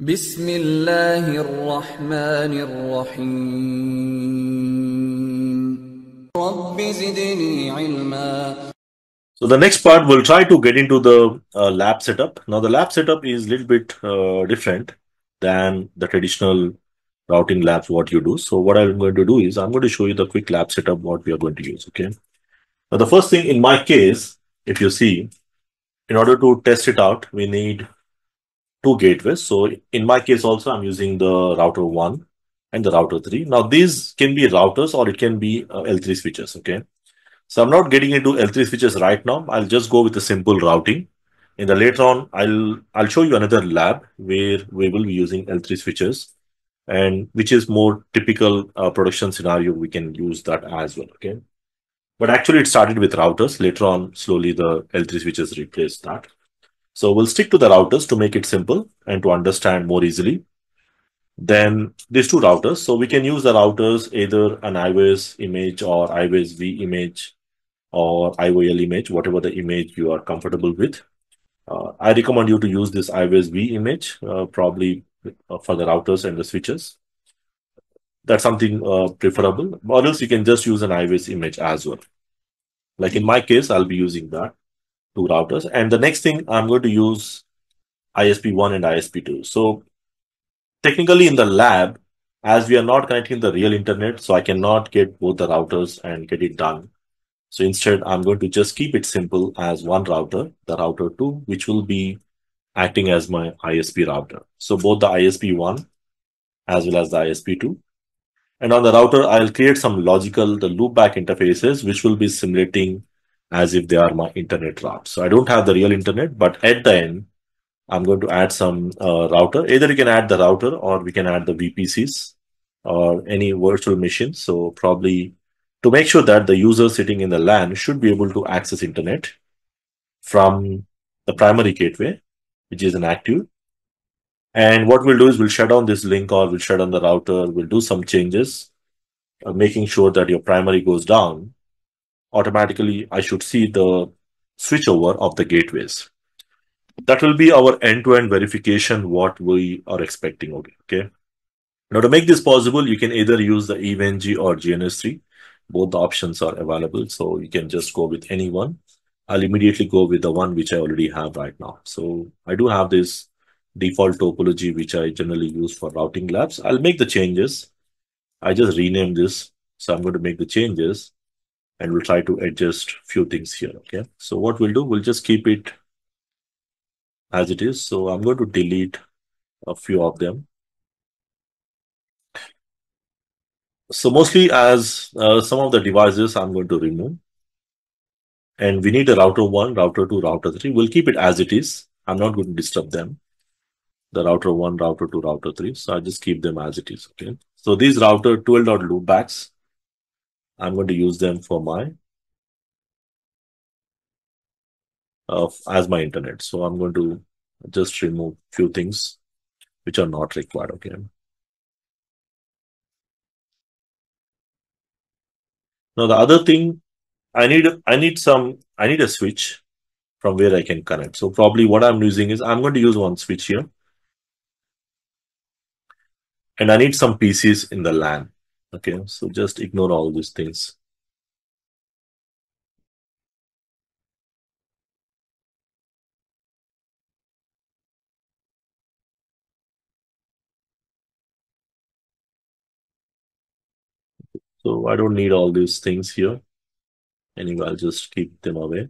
بسم الله الرحمن الرحيم رب زدني علما So the next part, we'll try to get into the uh, lab setup. Now the lab setup is a little bit uh, different than the traditional routing labs, what you do. So what I'm going to do is I'm going to show you the quick lab setup, what we are going to use, okay? Now the first thing in my case, if you see, in order to test it out, we need two gateways. So in my case also, I'm using the router 1 and the router 3. Now these can be routers or it can be uh, L3 switches, okay? So I'm not getting into L3 switches right now. I'll just go with the simple routing. In the later on, I'll I'll show you another lab where we will be using L3 switches and which is more typical uh, production scenario. We can use that as well, okay? But actually it started with routers. Later on, slowly the L3 switches replaced that. So we'll stick to the routers to make it simple and to understand more easily. Then these two routers. So we can use the routers either an IOS image or IOS V image or IOL image, whatever the image you are comfortable with. Uh, I recommend you to use this IOS V image, uh, probably for the routers and the switches. That's something uh, preferable, or else you can just use an IOS image as well. Like in my case, I'll be using that two routers. And the next thing I'm going to use ISP1 and ISP2. So technically in the lab, as we are not connecting the real internet, so I cannot get both the routers and get it done. So instead, I'm going to just keep it simple as one router, the router 2, which will be acting as my ISP router. So both the ISP1 as well as the ISP2. And on the router, I'll create some logical, the loopback interfaces, which will be simulating as if they are my internet routes. So I don't have the real internet, but at the end, I'm going to add some uh, router. Either you can add the router or we can add the VPCs or any virtual machine. So probably to make sure that the user sitting in the LAN should be able to access internet from the primary gateway, which is inactive. And what we'll do is we'll shut down this link or we'll shut down the router. We'll do some changes, uh, making sure that your primary goes down. Automatically, I should see the switchover of the gateways. That will be our end-to-end verification, what we are expecting. Okay. okay. Now, to make this possible, you can either use the EVE-NG or GNS3 both the options are available. So you can just go with any one. I'll immediately go with the one which I already have right now. So I do have this default topology, which I generally use for routing labs. I'll make the changes. I just rename this. So I'm going to make the changes and we'll try to adjust few things here. Okay. So what we'll do, we'll just keep it as it is. So I'm going to delete a few of them. So mostly as uh, some of the devices I'm going to remove. And we need a router 1, router 2, router 3. We'll keep it as it is. I'm not going to disturb them. The router 1, router 2, router 3. So I just keep them as it is. Okay. So these router 12 dot loopbacks, I'm going to use them for my uh, as my internet. So I'm going to just remove few things which are not required. Okay. Now the other thing, I need I need some I need a switch from where I can connect. So probably what I'm using is I'm going to use one switch here. And I need some PCs in the LAN. Okay, so just ignore all these things. So I don't need all these things here. Anyway, I'll just keep them away.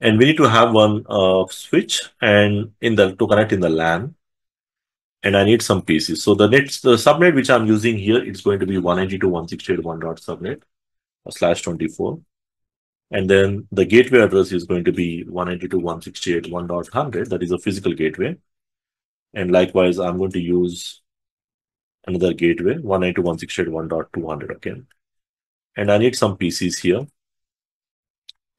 And we need to have one uh, switch and in the to connect in the LAN. And I need some PCs. So the net, the subnet which I'm using here, it's going to be 192.168.1.subnet uh, slash 24. And then the gateway address is going to be 192.168.1.100. That is a physical gateway. And likewise, I'm going to use another gateway 192.168.1.200 okay and i need some pcs here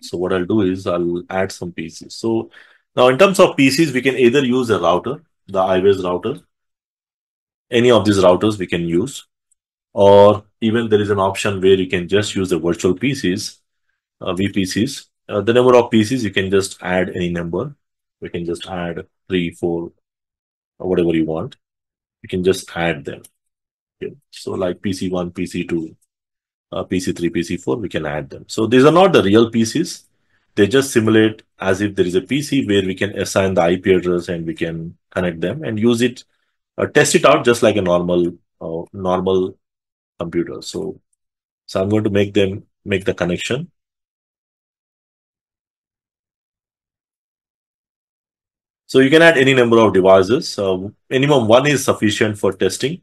so what i'll do is i'll add some pcs so now in terms of pcs we can either use a router the IOS router any of these routers we can use or even there is an option where you can just use the virtual pcs uh, vpcs uh, the number of pcs you can just add any number We can just add three, four, or whatever you want. You can just add them. Okay. So like PC1, PC2, uh, PC3, PC4, we can add them. So these are not the real PCs. They just simulate as if there is a PC where we can assign the IP address and we can connect them and use it, test it out just like a normal, uh, normal computer. So, so I'm going to make them, make the connection. So you can add any number of devices. Uh, minimum one is sufficient for testing.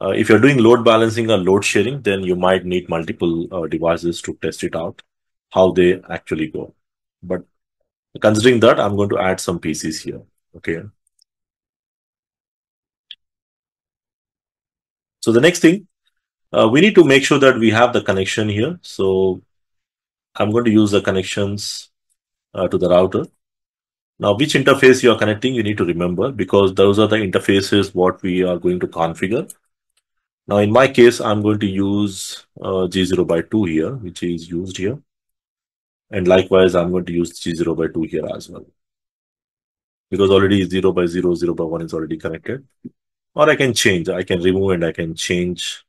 Uh, if you're doing load balancing or load sharing, then you might need multiple uh, devices to test it out, how they actually go. But considering that, I'm going to add some PCs here. Okay. So the next thing, uh, we need to make sure that we have the connection here. So I'm going to use the connections uh, to the router. Now, which interface you are connecting, you need to remember because those are the interfaces what we are going to configure. Now, in my case, I'm going to use uh, G0 by 2 here, which is used here. And likewise, I'm going to use G0 by 2 here as well. Because already 0 by 0, 0 by 1 is already connected. Or I can change, I can remove and I can change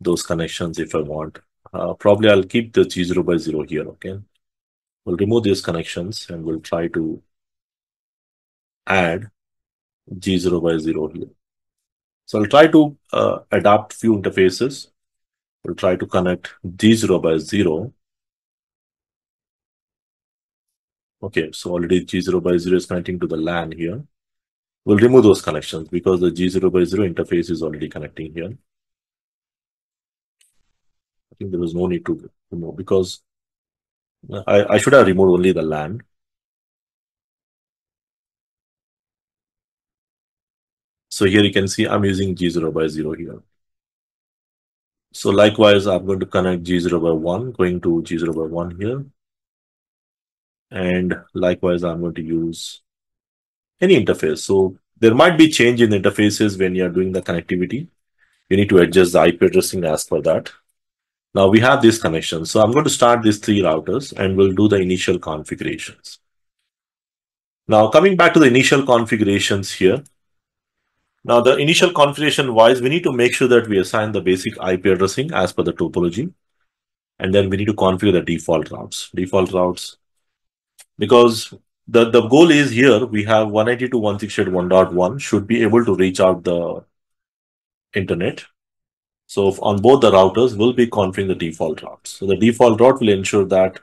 those connections if I want. Uh, probably I'll keep the G0 by 0 here, okay? We'll remove these connections and we'll try to add G0 by 0 here. So I'll try to uh, adapt few interfaces. We'll try to connect G0 by 0. Okay, so already G0 by 0 is connecting to the LAN here. We'll remove those connections because the G0 by 0 interface is already connecting here. I think there was no need to remove because uh, I, I should have removed only the LAN. So here you can see I'm using G0 by 0 here. So likewise, I'm going to connect G0 by 1, going to G0 by 1 here. And likewise, I'm going to use any interface. So there might be change in interfaces when you're doing the connectivity. You need to adjust the IP addressing as per that. Now we have this connection. So I'm going to start these three routers and we'll do the initial configurations. Now coming back to the initial configurations here, now the initial configuration wise, we need to make sure that we assign the basic IP addressing as per the topology. And then we need to configure the default routes, default routes. Because the, the goal is here, we have 192.168.1.1 should be able to reach out the internet. So on both the routers, we'll be configuring the default routes. So the default route will ensure that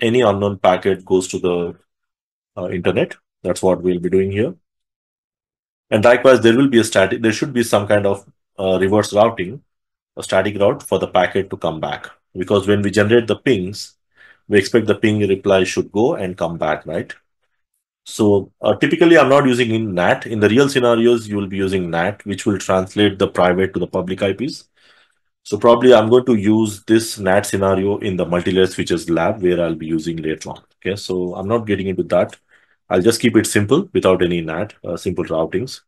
any unknown packet goes to the uh, internet. That's what we'll be doing here. And likewise, there will be a static, there should be some kind of uh, reverse routing, a static route for the packet to come back. Because when we generate the pings, we expect the ping reply should go and come back, right? So uh, typically, I'm not using in NAT. In the real scenarios, you will be using NAT, which will translate the private to the public IPs. So probably I'm going to use this NAT scenario in the multi-layer switches lab where I'll be using later on. Okay, so I'm not getting into that. I'll just keep it simple without any NAT, uh, simple routings,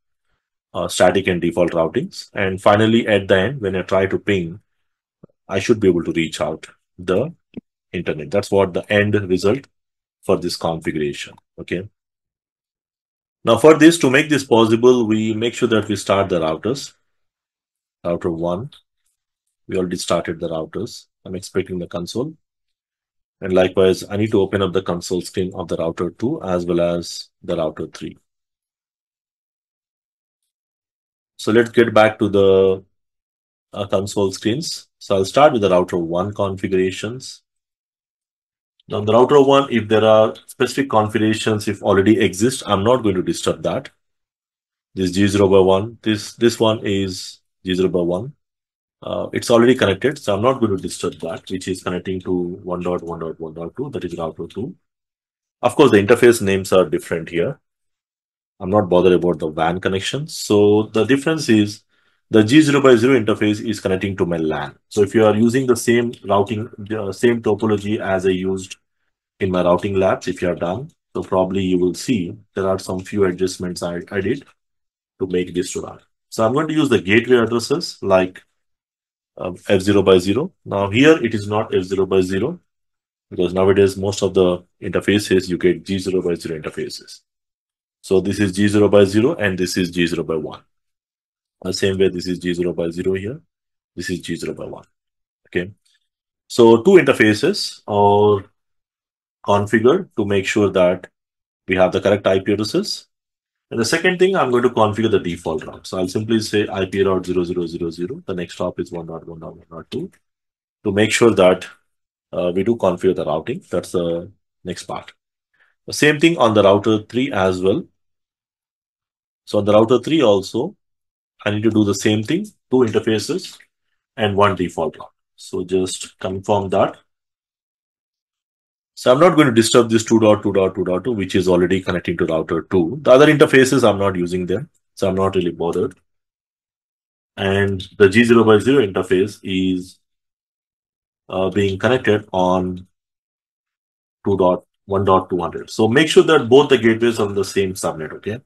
uh, static and default routings. And finally, at the end, when I try to ping, I should be able to reach out the internet. That's what the end result for this configuration. Okay. Now for this, to make this possible, we make sure that we start the routers. Router one, we already started the routers. I'm expecting the console. And likewise, I need to open up the console screen of the router 2 as well as the router 3. So let's get back to the uh, console screens. So I'll start with the router 1 configurations. Now the router 1, if there are specific configurations, if already exist, I'm not going to disturb that. This G0 by 1, this, this one is G0 by 1. Uh, it's already connected, so I'm not going to disturb that, which is connecting to 1.1.1.2, that is router 2. Of course, the interface names are different here. I'm not bothered about the WAN connection. So the difference is the G0 by 0 interface is connecting to my LAN. So if you are using the same routing, the same topology as I used in my routing labs, if you are done, so probably you will see there are some few adjustments I, I did to make this to run. So I'm going to use the gateway addresses like um, F0 by 0. Now here it is not F0 by 0 because nowadays most of the interfaces you get G0 by 0 interfaces. So this is G0 by 0 and this is G0 by 1. The same way this is G0 by 0 here. This is G0 by 1. Okay. So two interfaces are configured to make sure that we have the correct IP addresses. And the second thing, I'm going to configure the default route. So I'll simply say IP route 0000. The next hop is 1.1.1.2 to make sure that uh, we do configure the routing. That's the next part. The same thing on the router 3 as well. So on the router 3 also, I need to do the same thing, two interfaces and one default route. So just confirm that. So I'm not going to disturb this 2.2.2.2, which is already connecting to router 2. The other interfaces, I'm not using them. So I'm not really bothered. And the G0 by 0 interface is uh, being connected on 2.1.200. So make sure that both the gateways are on the same subnet, okay?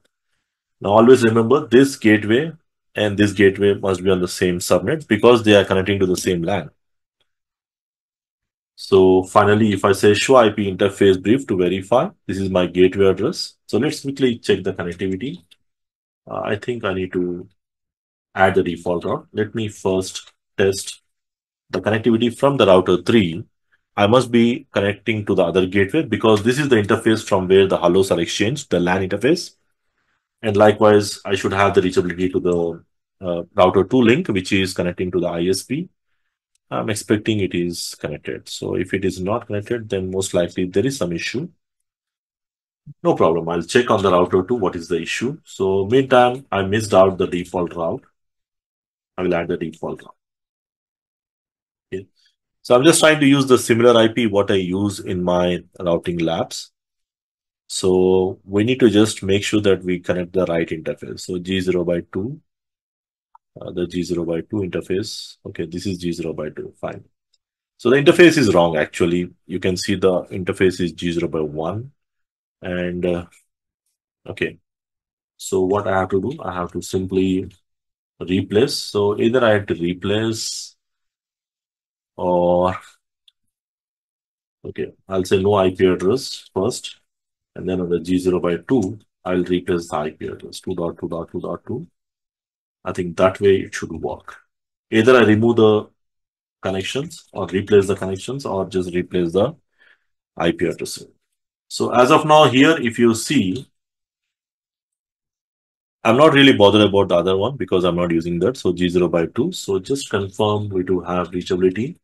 Now always remember this gateway and this gateway must be on the same subnet because they are connecting to the same LAN. So finally, if I say show IP interface brief to verify, this is my gateway address. So let's quickly check the connectivity. Uh, I think I need to add the default route. Let me first test the connectivity from the router 3. I must be connecting to the other gateway because this is the interface from where the hellos are exchanged, the LAN interface. And likewise, I should have the reachability to the uh, router 2 link, which is connecting to the ISP. I'm expecting it is connected. So if it is not connected, then most likely there is some issue. No problem. I'll check on the router 2 what is the issue. So meantime, I missed out the default route. I will add the default route. Okay. So I'm just trying to use the similar IP what I use in my routing labs. So we need to just make sure that we connect the right interface. So G0 by 2, uh, the G0 by 2 interface. Okay, this is G0 by 2, fine. So the interface is wrong actually. You can see the interface is G0 by 1. And uh, okay, so what I have to do, I have to simply replace. So either I have to replace or okay, I'll say no IP address first. And then on the G0 by 2, I'll replace the IP address 2.2.2.2. I think that way it should work. Either I remove the connections or replace the connections or just replace the IP address. So as of now here, if you see, I'm not really bothered about the other one because I'm not using that. So G0 by 2. So just confirm we do have reachability.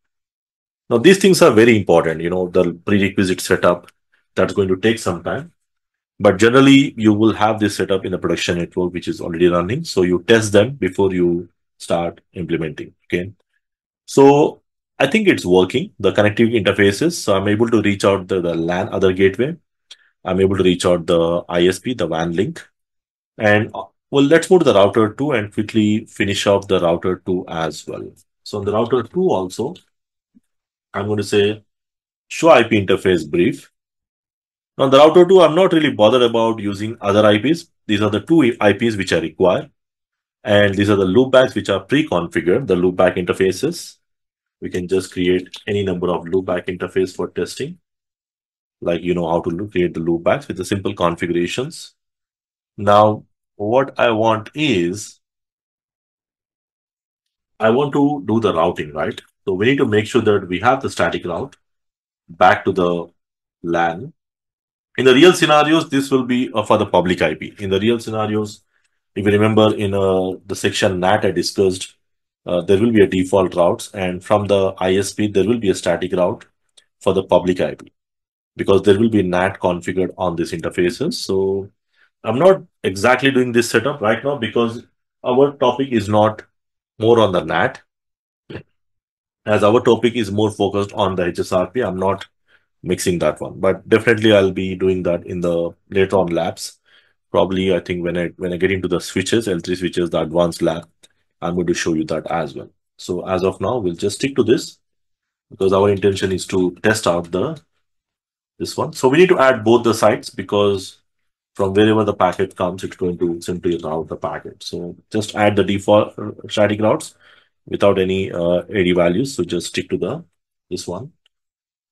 Now these things are very important, you know, the prerequisite setup that's going to take some time. But generally, you will have this setup in a production network, which is already running. So you test them before you start implementing. Okay. So I think it's working. The connectivity interfaces. So I'm able to reach out the, the LAN other gateway. I'm able to reach out the ISP, the WAN link. And uh, well, let's move to the router 2 and quickly finish off the router 2 as well. So on the router 2 also, I'm going to say show IP interface brief. Now the router 2, I'm not really bothered about using other IPs. These are the two IPs which I require. And these are the loopbacks which are pre-configured, the loopback interfaces. We can just create any number of loopback interface for testing. Like you know how to create the loopbacks with the simple configurations. Now, what I want is, I want to do the routing, right? So we need to make sure that we have the static route back to the LAN in the real scenarios, this will be uh, for the public IP. In the real scenarios, if you remember in uh, the section NAT I discussed, uh, there will be a default routes and from the ISP, there will be a static route for the public IP because there will be NAT configured on these interfaces. So I'm not exactly doing this setup right now because our topic is not more on the NAT. As our topic is more focused on the HSRP, I'm not mixing that one. But definitely I'll be doing that in the later on labs. Probably I think when I when I get into the switches, L3 switches, the advanced lab, I'm going to show you that as well. So as of now, we'll just stick to this because our intention is to test out the this one. So we need to add both the sites because from wherever the packet comes, it's going to simply route the packet. So just add the default uh, static routes without any uh, AD values. So just stick to the this one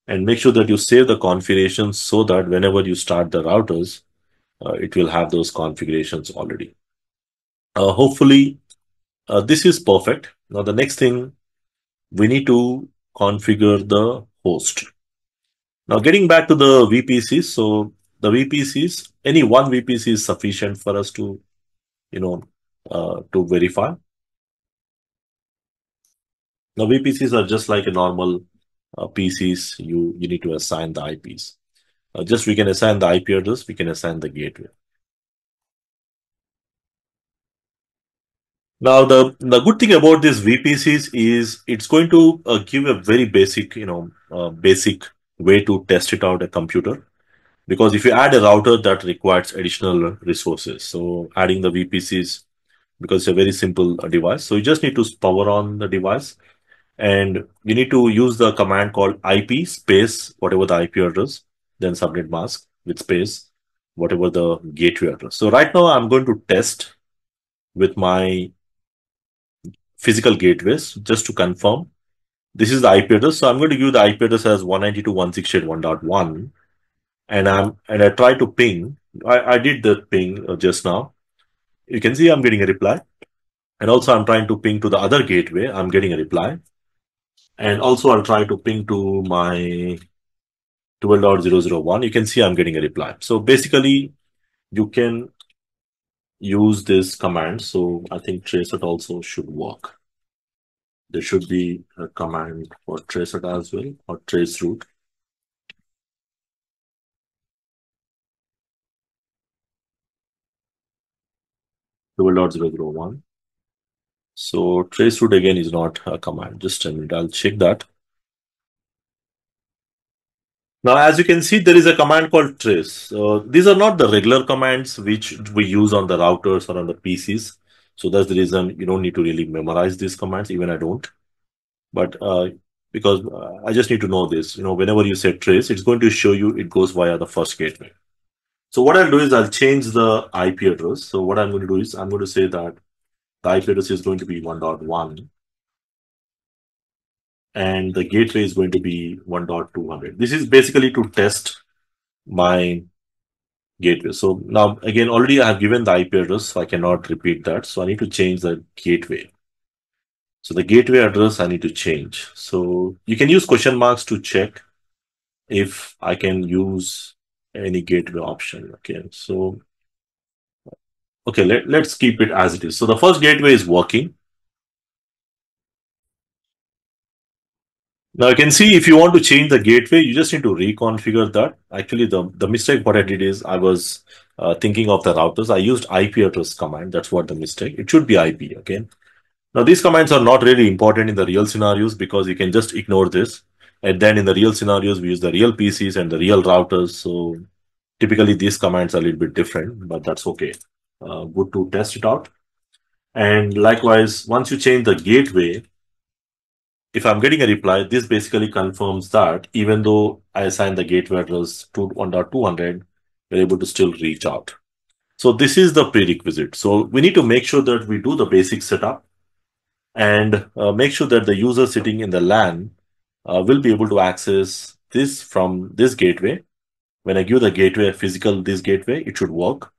and make sure that you save the configurations so that whenever you start the routers, uh, it will have those configurations already. Uh, hopefully, uh, this is perfect. Now, the next thing we need to configure the host. Now, getting back to the VPCs, so the VPCs, any one VPC is sufficient for us to, you know, uh, to verify. Now, VPCs are just like a normal uh, PCs. You you need to assign the IPs. Uh, just we can assign the IP address, we can assign the gateway. Now, the, the good thing about these VPCs is it's going to uh, give a very basic, you know, uh, basic way to test it out a computer. Because if you add a router that requires additional resources, so adding the VPCs, because it's a very simple uh, device. So you just need to power on the device and you need to use the command called IP space, whatever the IP address, then subnet mask with space, whatever the gateway address. So right now I'm going to test with my physical gateways just to confirm. This is the IP address. So I'm going to give the IP address as 192.168.1.1 and I'm and I try to ping. I, I did the ping uh, just now. You can see I'm getting a reply. And also I'm trying to ping to the other gateway. I'm getting a reply. And also I'll try to ping to my 12.001. You can see I'm getting a reply. So basically you can use this command. So I think traceroute also should work. There should be a command for traceroute as well or trace zero one. So traceroute again is not a command. Just a minute, I'll check that. Now, as you can see, there is a command called trace. Uh, these are not the regular commands which we use on the routers or on the PCs. So that's the reason you don't need to really memorize these commands. Even I don't. But uh, because uh, I just need to know this, you know, whenever you say trace, it's going to show you it goes via the first gateway. So what I'll do is I'll change the IP address. So what I'm going to do is I'm going to say that the IP address is going to be 1.1 and the gateway is going to be 1.200. This is basically to test my gateway. So now again, already I have given the IP address, so I cannot repeat that. So I need to change the gateway. So the gateway address I need to change. So you can use question marks to check if I can use any gateway option. Okay, so okay, let, let's keep it as it is. So the first gateway is working. Now you can see if you want to change the gateway, you just need to reconfigure that. Actually, the, the mistake what I did is I was uh, thinking of the routers. I used IP address command. That's what the mistake. It should be IP, okay? Now these commands are not really important in the real scenarios because you can just ignore this. And then in the real scenarios, we use the real PCs and the real routers. So typically these commands are a little bit different, but that's okay. Uh, good to test it out. And likewise, once you change the gateway, if I'm getting a reply, this basically confirms that even though I assign the gateway address to 1.200, we're able to still reach out. So this is the prerequisite. So we need to make sure that we do the basic setup and uh, make sure that the user sitting in the LAN uh, will be able to access this from this gateway. When I give the gateway a physical this gateway, it should work.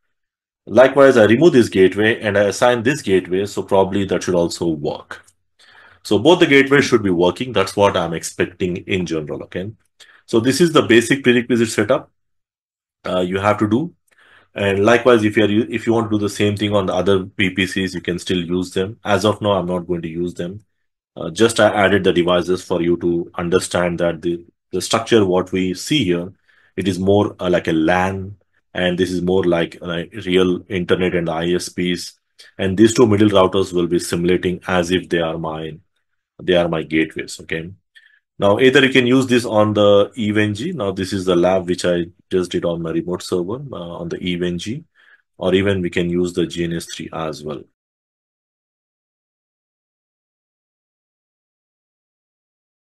Likewise, I remove this gateway and I assign this gateway. So probably that should also work. So both the gateways should be working. That's what I'm expecting in general. Okay. So this is the basic prerequisite setup uh, you have to do. And likewise, if you are if you want to do the same thing on the other VPCs, you can still use them. As of now, I'm not going to use them. Uh, just I added the devices for you to understand that the, the structure what we see here, it is more uh, like a LAN and this is more like uh, real internet and ISPs. And these two middle routers will be simulating as if they are mine. They are my gateways okay? Now either you can use this on the EVE-NG now this is the lab which i just did on my remote server uh, on the EVE-NG or even we can use the gns3 as well